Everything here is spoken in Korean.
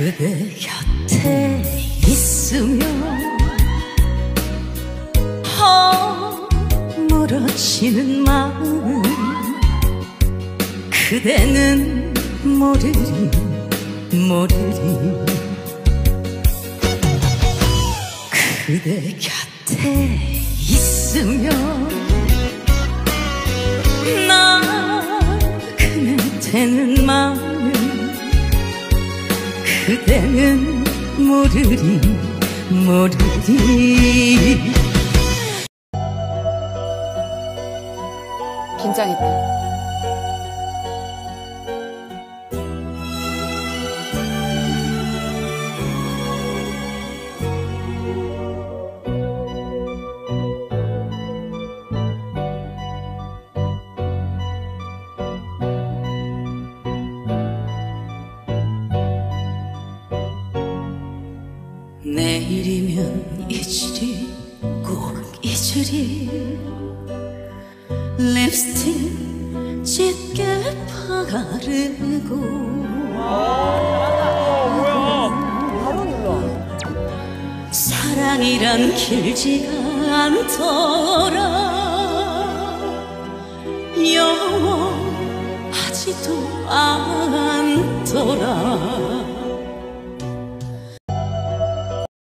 그대 곁에 있으면 허물어지는 마음 그대는 모르리 모르리. 그대 곁에 있으면 나 그네 되는 마음 그대는 모르리 모르리 긴장했다. 내일이면 잊으리 꼭 잊으리. 립스틱 짙게 바르고. 사랑이란 길지가 않더라. 영원하지도 않더라